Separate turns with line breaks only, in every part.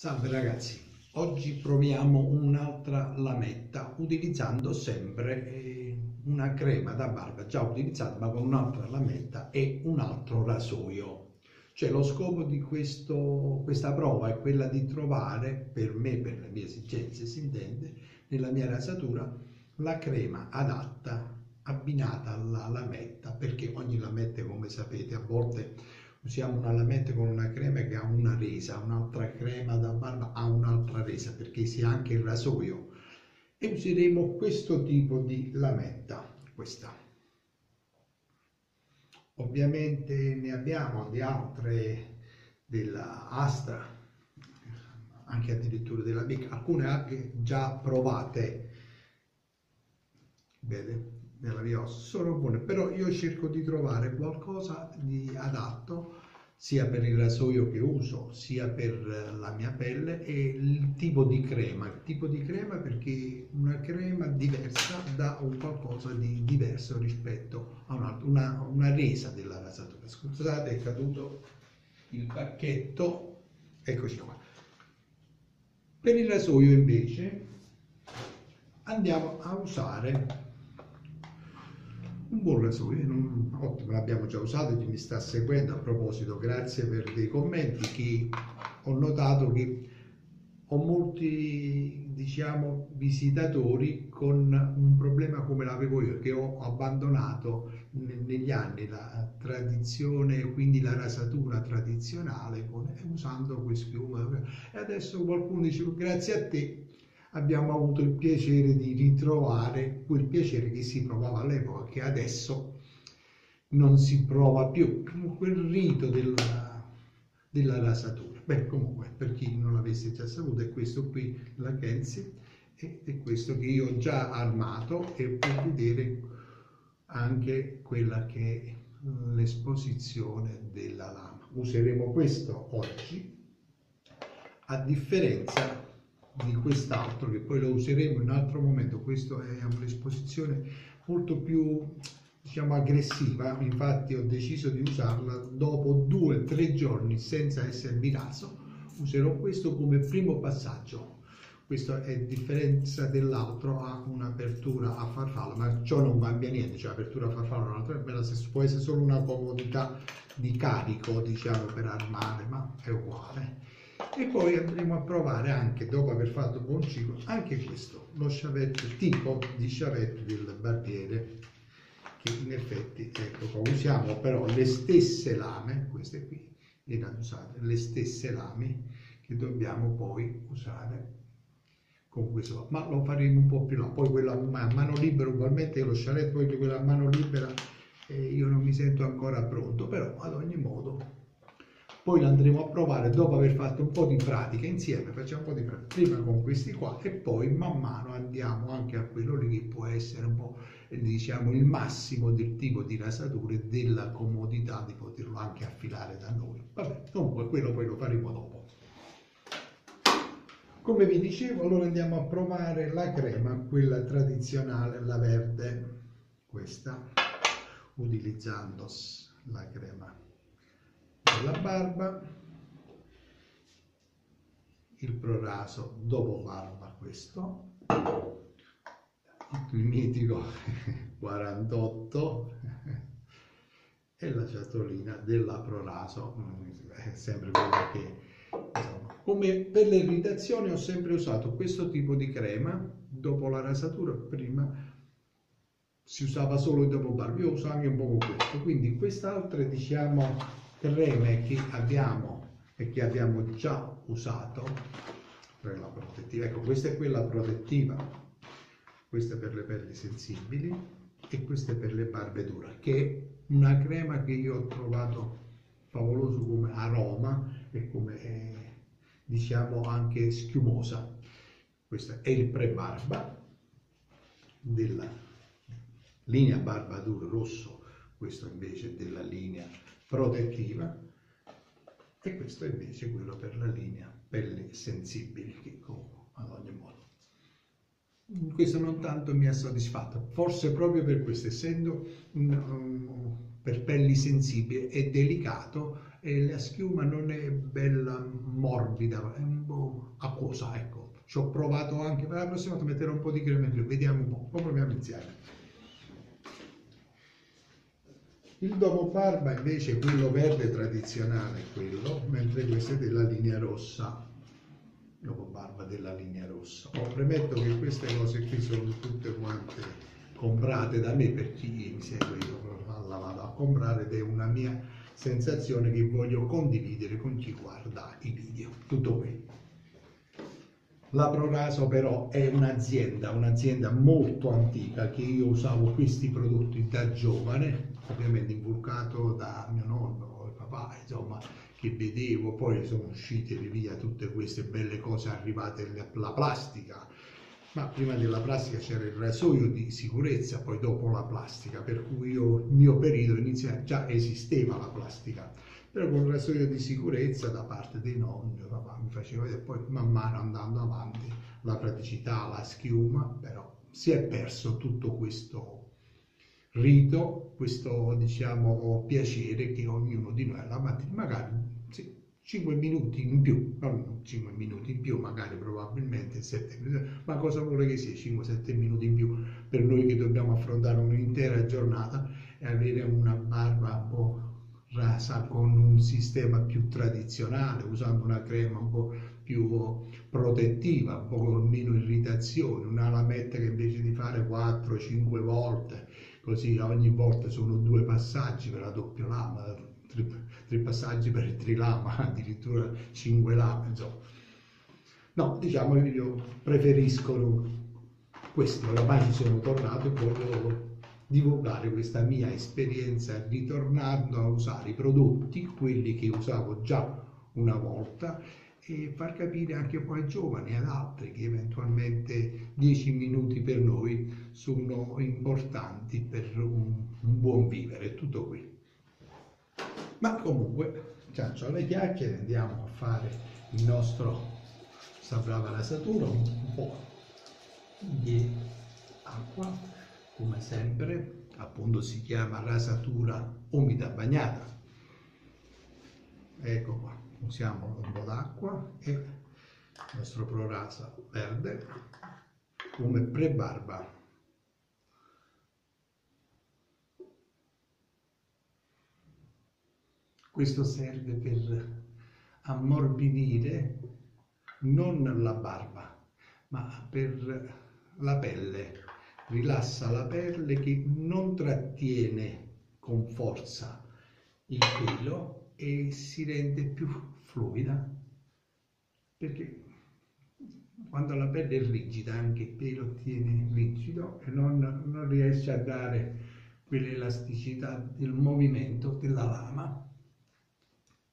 Salve ragazzi, oggi proviamo un'altra lametta utilizzando sempre eh, una crema da barba già utilizzata ma con un'altra lametta e un altro rasoio. Cioè lo scopo di questo, questa prova è quella di trovare, per me, per le mie esigenze si intende, nella mia rasatura, la crema adatta abbinata alla lametta perché ogni lametta come sapete a volte usiamo una lametta con una crema che ha una resa, un'altra crema da barba ha un'altra resa perché sia anche il rasoio e useremo questo tipo di lametta, questa. Ovviamente ne abbiamo di altre della Astra, anche addirittura della Bic, alcune anche già provate. Vede? Della Vios sono buone, però io cerco di trovare qualcosa di adatto sia per il rasoio che uso, sia per la mia pelle e il tipo di crema. Il tipo di crema perché una crema diversa dà un qualcosa di diverso rispetto a un una, una resa della rasatura. Scusate, è caduto il pacchetto, eccoci qua. Per il rasoio invece andiamo a usare un buon rasoio, ottimo, l'abbiamo già usato, chi mi sta seguendo, a proposito, grazie per dei commenti, che ho notato che ho molti, diciamo, visitatori con un problema come l'avevo io, che ho abbandonato negli anni la tradizione, quindi la rasatura tradizionale, con, usando questo e adesso qualcuno dice grazie a te abbiamo avuto il piacere di ritrovare quel piacere che si provava all'epoca, che adesso non si prova più, quel rito della, della rasatura. Beh, comunque, per chi non l'avesse già saputo, è questo qui, la Kenzie, e è questo che io ho già armato e per vedere anche quella che è l'esposizione della lama. Useremo questo oggi, a differenza di quest'altro che poi lo useremo in un altro momento. Questo è un'esposizione molto più diciamo aggressiva. Infatti ho deciso di usarla dopo due o tre giorni senza essermi raso userò questo come primo passaggio. Questo è differenza dell'altro ha un'apertura a farfalla ma ciò non cambia niente. Cioè apertura a farfalla un'altra è bella può essere solo una comodità di carico diciamo per armare ma è uguale e poi andremo a provare anche dopo aver fatto buon ciclo anche questo lo sciavetto tipo di sciavetto del barbiere che in effetti ecco qua usiamo però le stesse lame queste qui ad usare le stesse lame che dobbiamo poi usare con questo ma lo faremo un po' più là. Poi quella a mano libera ugualmente lo scialetto poi quella a mano libera eh, io non mi sento ancora pronto però ad ogni modo poi l'andremo a provare dopo aver fatto un po' di pratica insieme, facciamo un po' di pratica, prima con questi qua e poi man mano andiamo anche a quello lì che può essere un po' diciamo il massimo del tipo di rasatura e della comodità di poterlo anche affilare da noi. Vabbè, comunque quello poi lo faremo dopo. Come vi dicevo, allora andiamo a provare la crema, quella tradizionale, la verde, questa, utilizzando la crema la barba, il proraso dopo barba questo, il mitico 48 e la ciatolina della proraso, è sempre quello che come per le irritazioni ho sempre usato questo tipo di crema dopo la rasatura. Prima si usava solo dopo barba io uso anche un po' questo. Quindi quest'altra diciamo creme che abbiamo e che abbiamo già usato per la protettiva. Ecco, questa è quella protettiva, questa è per le pelli sensibili e questa è per le barbe dure, che è una crema che io ho trovato favoloso come aroma e come eh, diciamo anche schiumosa. Questo è il pre-barba della linea barba dura rosso, questo invece della linea protettiva e questo è invece quello per la linea pelli sensibili che comunque ad ogni modo questo non tanto mi ha soddisfatto forse proprio per questo essendo um, per pelli sensibili è delicato e la schiuma non è bella morbida, è un po' acquosa, ecco. Ci ho provato anche, per la prossima volta metterò un po' di crema in più, vediamo un po', proviamo insieme. Il dopo barba invece quello verde tradizionale è quello, mentre questo è della linea rossa, dopo barba della linea rossa. Oh, premetto che queste cose qui sono tutte quante comprate da me per chi mi segue, io la vado a comprare ed è una mia sensazione che voglio condividere con chi guarda i video. Tutto qui. La Proraso però è un'azienda, un'azienda molto antica che io usavo questi prodotti da giovane, ovviamente inculcato da mio nonno e papà, insomma, che vedevo, poi sono uscite via tutte queste belle cose arrivate alla plastica, ma prima della plastica c'era il rasoio di sicurezza, poi dopo la plastica, per cui io, il mio periodo iniziale già esisteva la plastica, però con il rasoio di sicurezza da parte dei nonni, papà mi faceva vedere, poi man mano andando avanti la praticità, la schiuma, però si è perso tutto questo rito, questo diciamo piacere che ognuno di noi alla mattina, magari sì, 5 minuti in più, non 5 minuti in più, magari probabilmente 7 minuti, ma cosa vuole che sia 5-7 minuti in più per noi che dobbiamo affrontare un'intera giornata e avere una barba un po' rasa con un sistema più tradizionale, usando una crema un po' più protettiva, un po' con meno irritazione, una lametta che invece di fare 4-5 volte così ogni volta sono due passaggi per la doppia lama, tre, tre passaggi per il trilama, addirittura cinque lame, insomma. No, diciamo che io preferisco questo, ormai ci sono tornato e voglio divulgare questa mia esperienza ritornando a usare i prodotti, quelli che usavo già una volta e far capire anche poi ai giovani e ad altri che eventualmente 10 minuti per noi sono importanti per un, un buon vivere, tutto qui. Ma comunque, ciancio le chiacchiere, andiamo a fare il nostro brava rasatura, un po' di acqua, come sempre, appunto si chiama rasatura umida bagnata. Ecco qua usiamo un po' d'acqua e il nostro prorasa verde come pre-barba. Questo serve per ammorbidire non la barba, ma per la pelle. Rilassa la pelle che non trattiene con forza il pelo e si rende più fluida perché quando la pelle è rigida anche il pelo tiene rigido e non, non riesce a dare quell'elasticità del movimento della lama.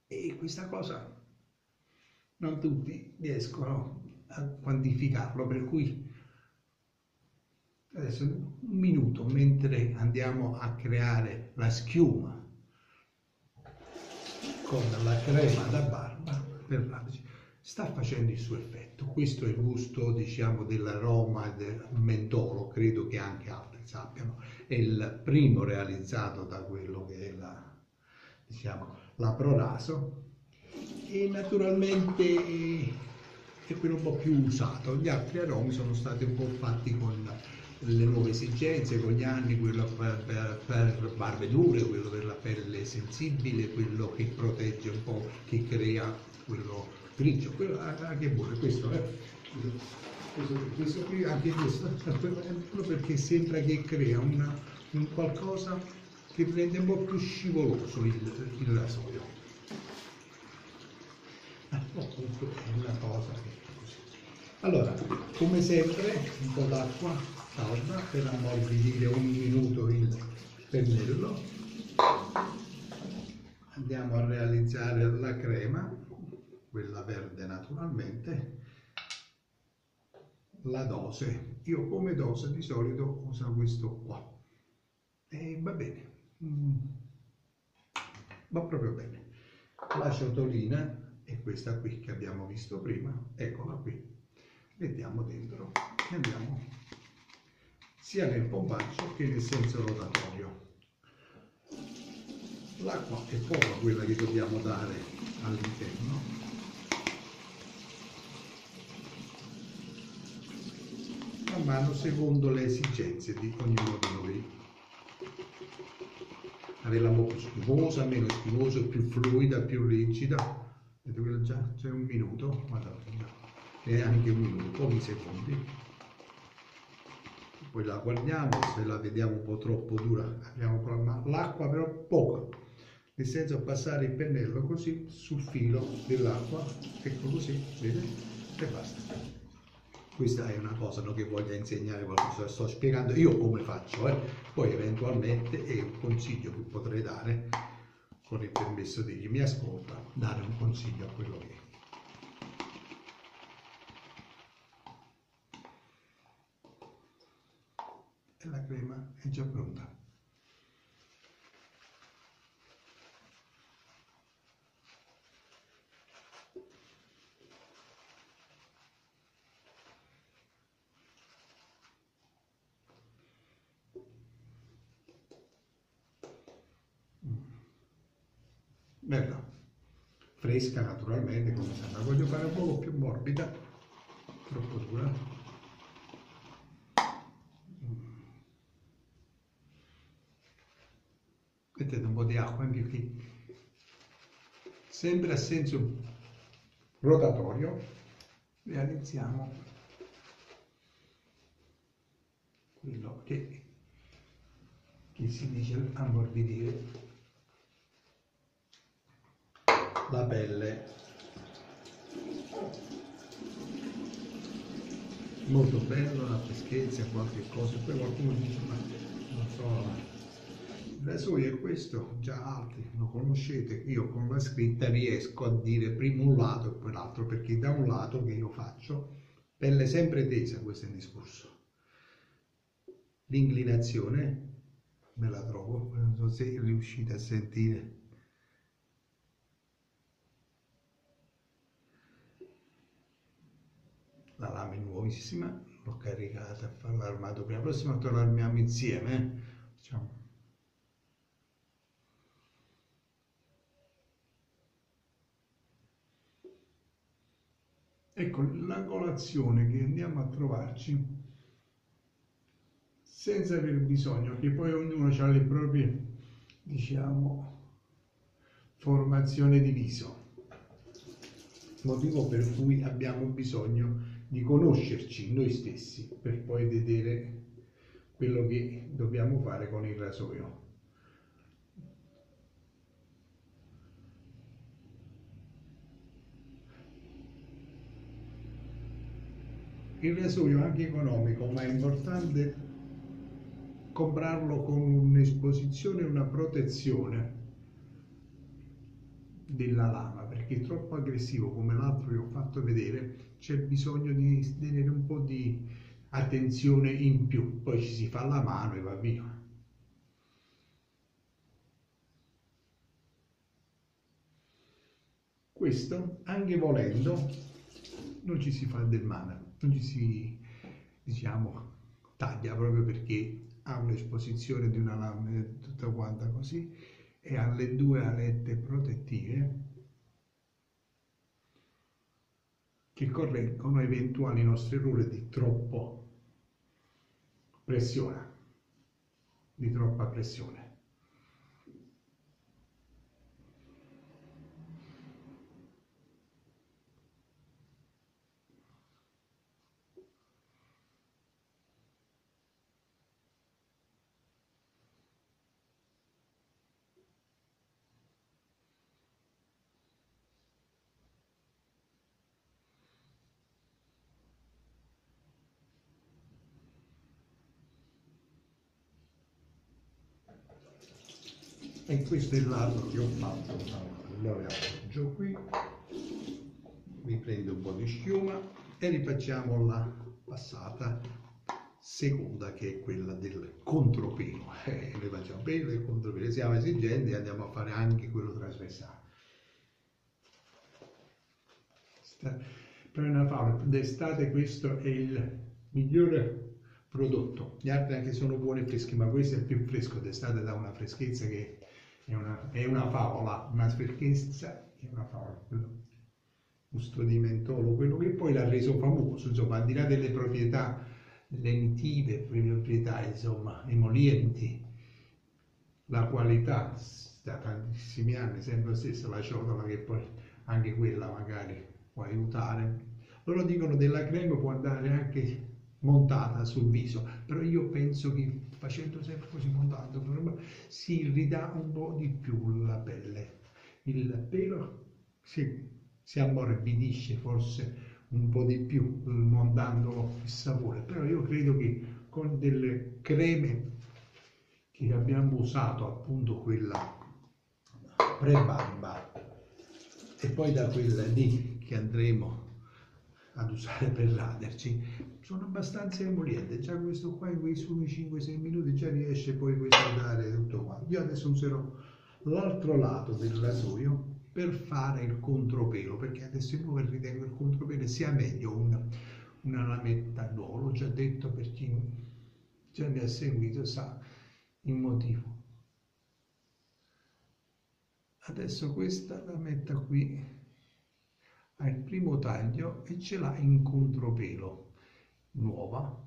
E questa cosa non tutti riescono a quantificarlo per cui adesso un minuto mentre andiamo a creare la schiuma con la crema da barba per l'ansi sta facendo il suo effetto. Questo è il gusto, diciamo, dell'aroma del mentolo, credo che anche altri sappiano. È il primo realizzato da quello che è la, diciamo, la Proraso e naturalmente è quello un po' più usato. Gli altri aromi sono stati un po' fatti con le nuove esigenze con gli anni, quello per, per, per, barbe dure, quello per la pelle sensibile, quello che protegge un po', che crea quello grigio, quello anche buono, questo. Eh. Questo, qui, anche questo, è perché sembra che crea una, un qualcosa che rende un po' più scivoloso il, il rasoio. Ah, no, è una cosa che è così. Allora, come sempre, un po' d'acqua calda per ammorbidire un minuto il pennello. Andiamo a realizzare la crema, quella verde naturalmente, la dose. Io come dose di solito uso questo qua. E va bene, mm. va proprio bene. La ciotolina è questa qui che abbiamo visto prima, eccola qui. Mettiamo dentro e andiamo sia nel pompaggio che nel senso rotatorio. l'acqua è poca quella che dobbiamo dare all'interno. Man mano secondo le esigenze di ognuno di noi. Po' più schiumosa, meno schiumosa, più fluida, più rigida. Vedete già? C'è un minuto? Madonna, neanche un minuto, pochi secondi poi la guardiamo, se la vediamo un po' troppo dura apriamo con l'acqua però poca, nel senso passare il pennello così sul filo dell'acqua, ecco così, vedete? E basta. Questa è una cosa no, che voglio insegnare qualcosa, sto spiegando io come faccio, eh? poi eventualmente è un consiglio che potrei dare con il permesso di chi mi ascolta, dare un consiglio a quello che è. E la crema è già pronta. Mm. Bella, fresca naturalmente come sempre, voglio fare un po' più morbida, troppo dura. Mettete un po' di acqua in più che sempre a senso rotatorio. Realizziamo quello che, che si dice ammorbidire la pelle. Molto bello la freschezza qualche cosa. Poi qualcuno dice ma non so Adesso è questo, già altri lo conoscete, io con la scritta riesco a dire prima un lato e poi l'altro, perché da un lato che io faccio, pelle sempre tesa, questo è il discorso. L'inclinazione, me la trovo, non so se riuscite a sentire. La lama è nuovissima, l'ho caricata a fare l'armato prima, prossima torniamo insieme, eh? Facciamo Ecco, la colazione che andiamo a trovarci senza aver bisogno che poi ognuno ha le proprie, diciamo, formazione di viso. Motivo per cui abbiamo bisogno di conoscerci noi stessi per poi vedere quello che dobbiamo fare con il rasoio. Il rasoio anche economico, ma è importante comprarlo con un'esposizione e una protezione della lama perché è troppo aggressivo come l'altro che ho fatto vedere c'è bisogno di tenere un po' di attenzione in più. Poi ci si fa la mano e va via. Questo anche volendo non ci si fa del male non ci si, diciamo, taglia proprio perché ha un'esposizione di una lamina tutta quanta così e ha le due alette protettive che correggono eventuali nostri errori di troppo pressione, di troppa pressione. E questo è il lato che ho fatto. Allora lo appoggio qui mi prendo un po' di schiuma e rifacciamo la passata seconda che è quella del contropelo. Eh, noi facciamo pelo e contropelo siamo esigenti e andiamo a fare anche quello trasversale. Per una favola d'estate questo è il migliore prodotto. Gli altri anche sono buoni e freschi ma questo è il più fresco d'estate da una freschezza che è una, è una favola, una sferchezza, è una favola, gusto di mentolo, quello che poi l'ha reso famoso, insomma, al di là delle proprietà lenitive, proprietà, insomma, emolienti, la qualità da tantissimi anni, sempre la stessa, la ciotola che poi anche quella magari può aiutare. Loro dicono della crema può andare anche montata sul viso, però io penso che facendo sempre così montando si ridà un po' di più la pelle. Il pelo si, si ammorbidisce forse un po' di più montandolo il sapore, però io credo che con delle creme che abbiamo usato appunto quella pre-barba e poi da quella lì che andremo ad usare per raderci. Sono abbastanza emoliente già questo qua in quei soli 5-6 minuti già riesce poi a dare tutto quanto io adesso userò l'altro lato del rasoio per fare il contropelo perché adesso io ritengo il contropelo sia meglio una, una lametta d'uovo. L'ho già detto per chi già mi ha seguito sa il motivo. Adesso questa la metto qui ha il primo taglio e ce l'ha in contropelo. Nuova.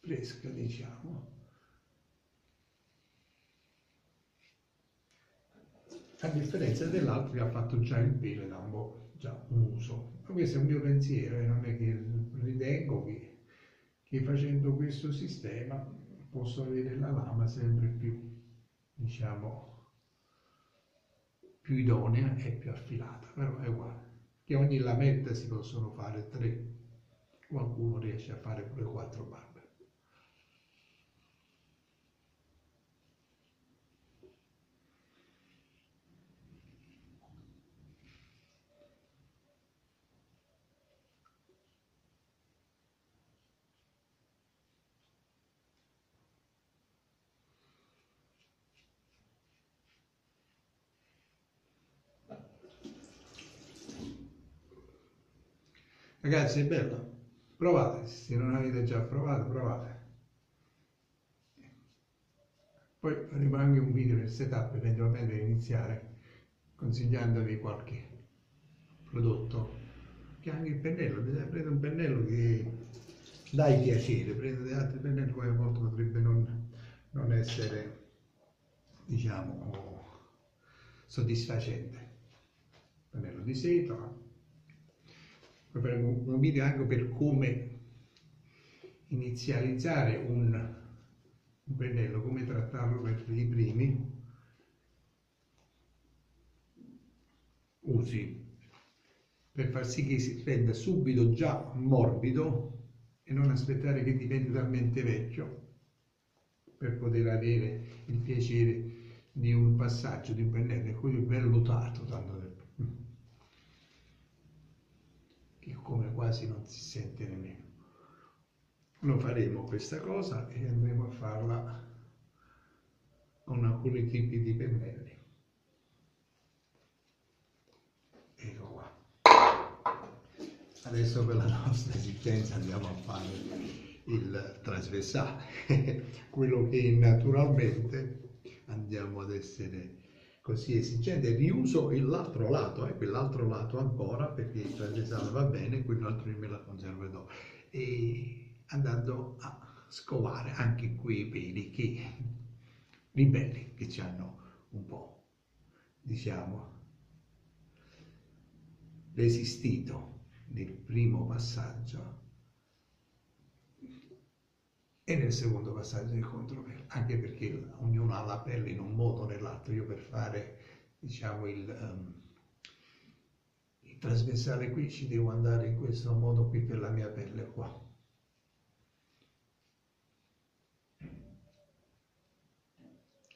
Fresca diciamo. A differenza dell'altro che ha fatto già il pelo un po' già un uso. Ma questo è un mio pensiero e non è che ritengo che, che facendo questo sistema posso avere la lama sempre più diciamo più idonea e più affilata, però è uguale. Che ogni lametta si possono fare tre, qualcuno riesce a fare pure quattro barbe. Ragazzi, è bello. Provate, se non avete già provato, provate. Poi faremo anche un video nel setup eventualmente per iniziare consigliandovi qualche prodotto che anche il pennello, prendete un pennello che dai piacere, prendete altri pennelli poi a volte potrebbe non, non essere diciamo soddisfacente. Pennello di seta, un video anche per come inizializzare un, pennello, come trattarlo per i primi usi. Per far sì che si renda subito già morbido e non aspettare che diventi talmente vecchio per poter avere il piacere di un passaggio di un pennello. E quello ben lotato tanto che come quasi non si sente nemmeno. Lo faremo questa cosa e andremo a farla con alcuni tipi di pennelli. Ecco qua. Adesso per la nostra esigenza andiamo a fare il trasversale, quello che naturalmente andiamo ad essere così esigente, riuso l'altro lato, eh, quell'altro lato ancora, perché il trasversale va bene, quell'altro me la conservo dopo, e andando a scovare anche quei peli che, ribelli, che ci hanno un po', diciamo, resistito nel primo passaggio e nel secondo passaggio del contropelo, anche perché ognuno ha la pelle in un modo o nell'altro. Io per fare diciamo il, um, il trasversale qui ci devo andare in questo modo qui per la mia pelle qua.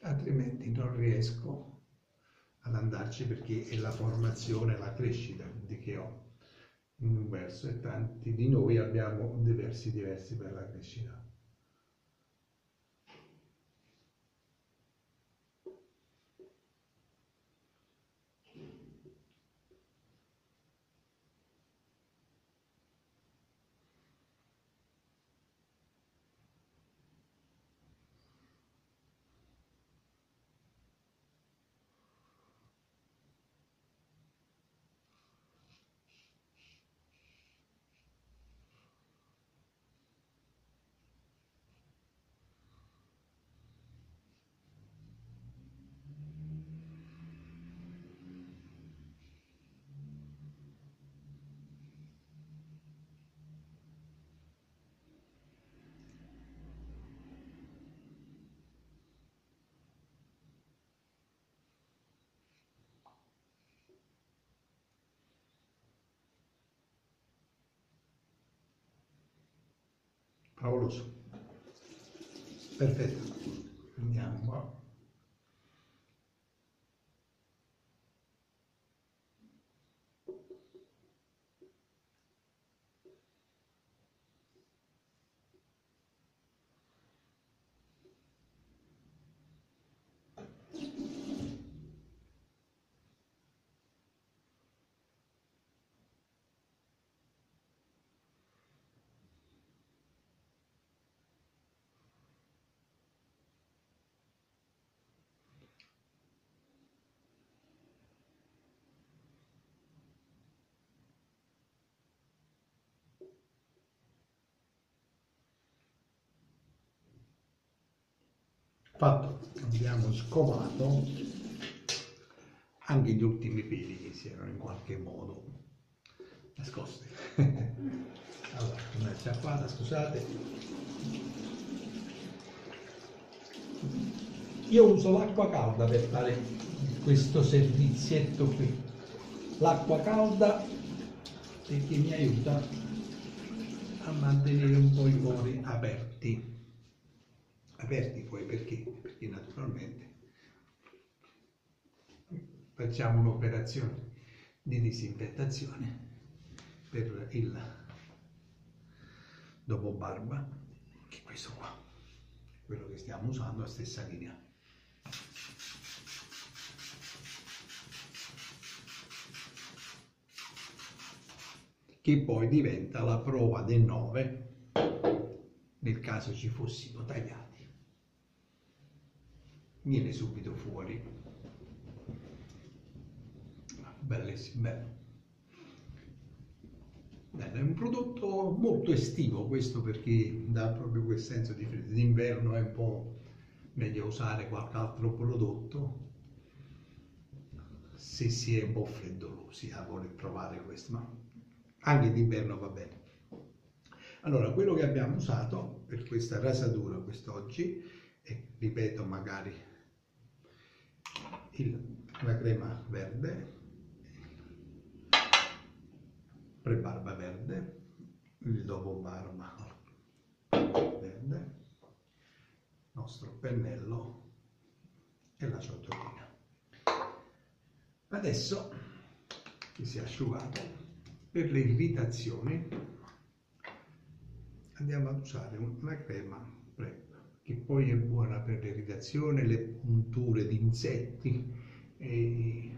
Altrimenti non riesco ad andarci perché è la formazione, la crescita di che ho in un verso e tanti di noi abbiamo diversi diversi per la crescita. Favoloso perfetto andiamo qua fatto abbiamo scovato anche gli ultimi peli che si erano in qualche modo nascosti. Allora una sciacquata scusate. Io uso l'acqua calda per fare questo servizietto qui. L'acqua calda perché mi aiuta a mantenere un po' i pori aperti aperti poi perché? Perché naturalmente facciamo un'operazione di disinfettazione per il dopo barba, che è questo qua, quello che stiamo usando, la stessa linea. Che poi diventa la prova del 9 nel caso ci fossimo tagliati viene subito fuori bellissimo bello Bello, è un prodotto molto estivo questo perché dà proprio quel senso di freddo. D'inverno è un po' meglio usare qualche altro prodotto se si è un po' freddolosi a voler provare questo, ma anche d'inverno va bene. Allora, quello che abbiamo usato per questa rasatura quest'oggi, e ripeto magari il, la crema verde, pre-barba verde, il dopo barba verde, il nostro pennello. E la ciotolina. Adesso che si è asciugato, per le irritazioni andiamo ad usare una crema pre che poi è buona per l'irrigazione, le punture di insetti. E...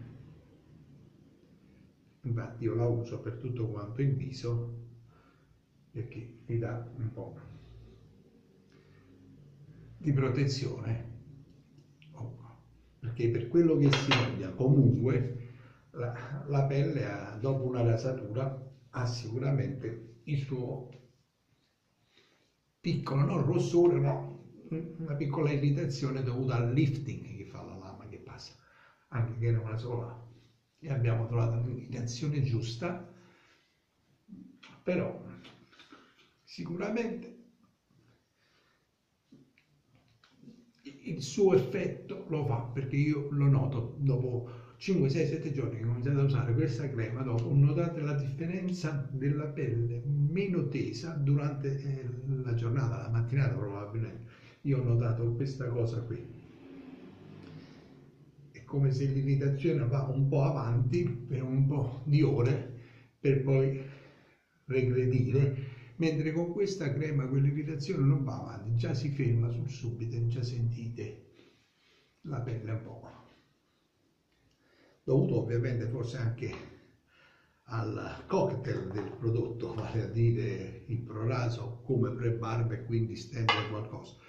Infatti io la uso per tutto quanto il viso perché mi dà un po' di protezione. Oh, perché per quello che si voglia comunque la, la pelle ha, dopo una rasatura ha sicuramente il suo piccolo, non rossore, ma una piccola irritazione dovuta al lifting che fa la lama che passa, anche che era una sola. E abbiamo trovato l'irritazione giusta, però sicuramente il suo effetto lo fa perché io lo noto dopo 5, 6, 7 giorni che ho iniziato a usare questa crema, dopo ho notato la differenza della pelle meno tesa durante eh, la giornata, la mattinata probabilmente io ho notato questa cosa qui. È come se l'irritazione va un po' avanti per un po' di ore per poi regredire, mentre con questa crema quell'irritazione non va avanti, già si ferma sul subito, già sentite la pelle un po'. Dovuto ovviamente forse anche al cocktail del prodotto, vale a dire il proraso come pre-barba e quindi stendere qualcosa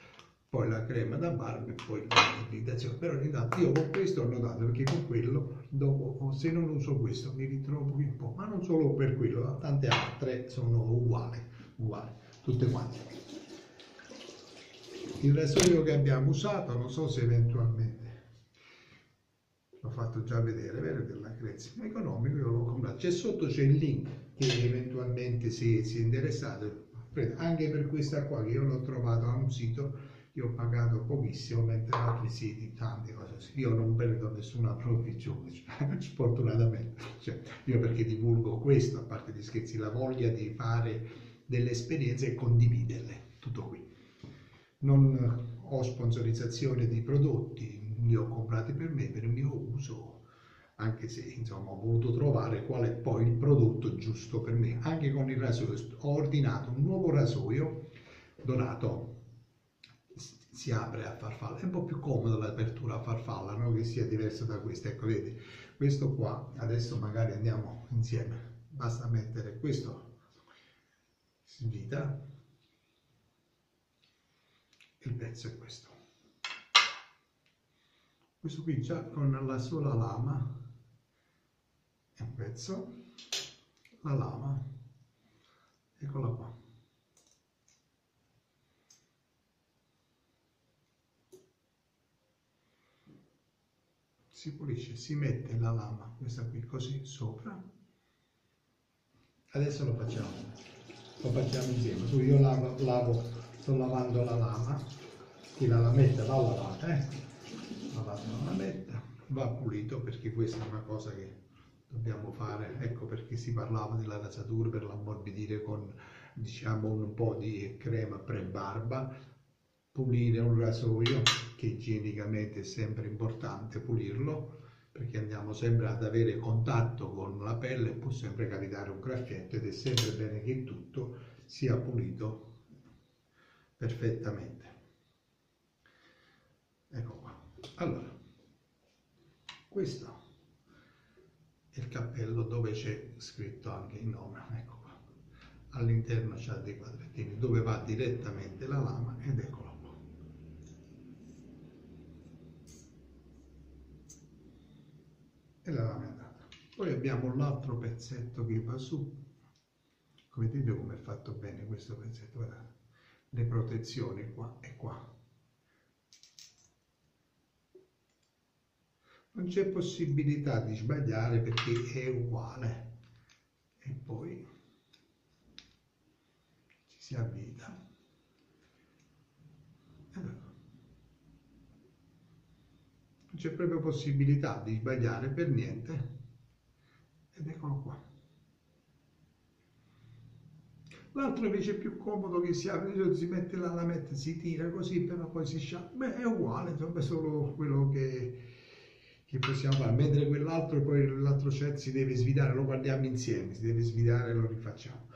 poi la crema da barba e poi l'irritazione. Però intanto io con questo ho notato perché con quello, dopo, se non uso questo, mi ritrovo un po', ma non solo per quello, tante altre sono uguali, uguali, tutte quante. Il rasoio che abbiamo usato, non so se eventualmente l'ho fatto già vedere, vero della Crezia, economico, io l'ho comprato. C'è sotto c'è il link che eventualmente se si è interessato, anche per questa qua che io l'ho trovato a un sito io ho pagato pochissimo, mentre altri siti, tante cose. Io non prendo nessuna provvigione, sfortunatamente. Cioè, io perché divulgo questo, a parte gli scherzi, la voglia di fare delle esperienze e condividerle. tutto qui. Non ho sponsorizzazione di prodotti, li ho comprati per me, per il mio uso, anche se insomma ho voluto trovare qual è poi il prodotto giusto per me. Anche con il rasoio ho ordinato un nuovo rasoio donato si apre a farfalla, è un po' più comodo l'apertura a farfalla, no? che sia diverso da questo, ecco vedi, questo qua, adesso magari andiamo insieme, basta mettere questo, svita, il pezzo è questo, questo qui già con la sola lama. È un pezzo, la lama, eccola qua. Si pulisce, si mette la lama, questa qui così sopra. Adesso lo facciamo, lo facciamo insieme. Tu io lavo, lavo, sto lavando la lama, qui la lametta va lavata, eh? Lavata la lametta, va pulito perché questa è una cosa che dobbiamo fare, ecco perché si parlava della rasatura per l'ammorbidire con diciamo un po' di crema pre-barba pulire un rasoio che igienicamente è sempre importante pulirlo perché andiamo sempre ad avere contatto con la pelle può sempre capitare un graffietto ed è sempre bene che tutto sia pulito perfettamente. Ecco qua. Allora questo è il cappello dove c'è scritto anche il nome. Ecco qua. All'interno c'è dei quadrettini dove va direttamente la lama ed eccolo e la andata. Poi abbiamo l'altro pezzetto che va su, come vedete come è fatto bene questo pezzetto, guardate, le protezioni qua e qua. Non c'è possibilità di sbagliare perché è uguale e poi ci si avvita. non c'è proprio possibilità di sbagliare per niente. Ed eccolo qua. L'altro invece è più comodo che si apre si mette la lametta si tira così però poi si sciacqua beh è uguale insomma è solo quello che, che possiamo fare. Mentre quell'altro poi l'altro set si deve svidare lo guardiamo insieme si deve svidare e lo rifacciamo.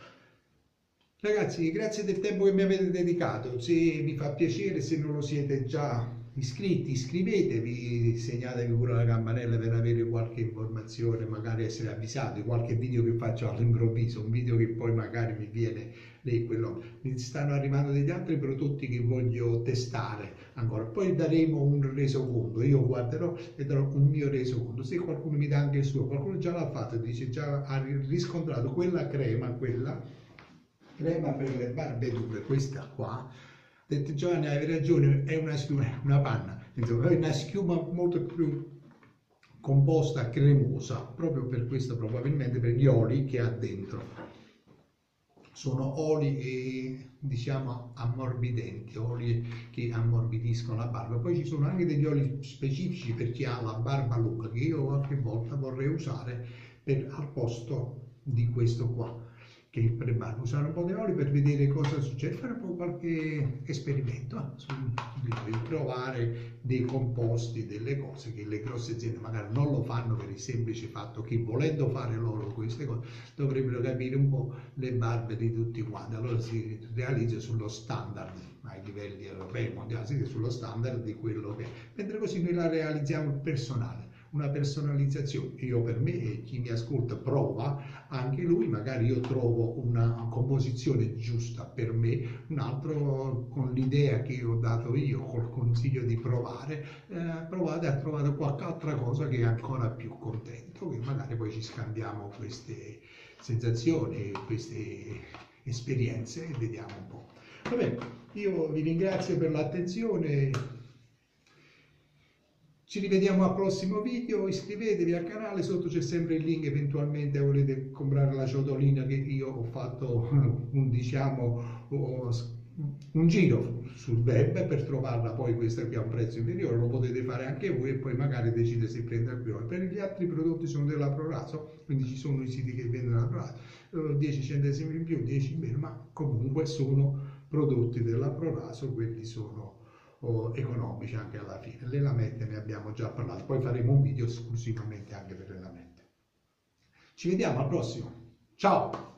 Ragazzi grazie del tempo che mi avete dedicato. Se vi fa piacere se non lo siete già iscritti, iscrivetevi, segnatevi pure la campanella per avere qualche informazione, magari essere avvisati, qualche video che faccio all'improvviso, un video che poi magari mi viene lì, quello. Mi stanno arrivando degli altri prodotti che voglio testare ancora, poi daremo un resoconto, io guarderò e darò un mio resoconto, se qualcuno mi dà anche il suo, qualcuno già l'ha fatto, dice già ha riscontrato quella crema, quella crema per le barbe dure, questa qua, detto Giovanni hai ragione, è una una panna, è una schiuma molto più composta, cremosa, proprio per questo probabilmente per gli oli che ha dentro. Sono oli eh, diciamo ammorbidenti, oli che ammorbidiscono la barba. Poi ci sono anche degli oli specifici per chi ha la barba lunga che io qualche volta vorrei usare per, al posto di questo qua che il prebarbo, usare un po' di olio per vedere cosa succede, fare un po' qualche esperimento, eh, su, provare dei composti, delle cose che le grosse aziende magari non lo fanno per il semplice fatto che volendo fare loro queste cose dovrebbero capire un po' le barbe di tutti quanti, allora si realizza sullo standard ai livelli europei, mondiali, sullo standard di quello che è, mentre così noi la realizziamo personale una personalizzazione. Io per me e chi mi ascolta prova, anche lui magari io trovo una composizione giusta per me, un altro con l'idea che ho dato io, col consiglio di provare, eh, provate a trovare qualche altra cosa che è ancora più contento, che magari poi ci scambiamo queste sensazioni, queste esperienze e vediamo un po'. Vabbè, io vi ringrazio per l'attenzione ci rivediamo al prossimo video, iscrivetevi al canale, sotto c'è sempre il link eventualmente volete comprare la ciotolina che io ho fatto un, diciamo, un giro sul web per trovarla poi questa qui a un prezzo inferiore, lo potete fare anche voi e poi magari decidere se prendere qui. Per gli altri prodotti sono della Proraso, quindi ci sono i siti che vendono la Proraso, 10 centesimi in più, 10 in meno, ma comunque sono prodotti della Proraso, quelli sono economici anche alla fine. Le lamette ne abbiamo già parlato, poi faremo un video esclusivamente anche per le lamette. Ci vediamo al prossimo. Ciao!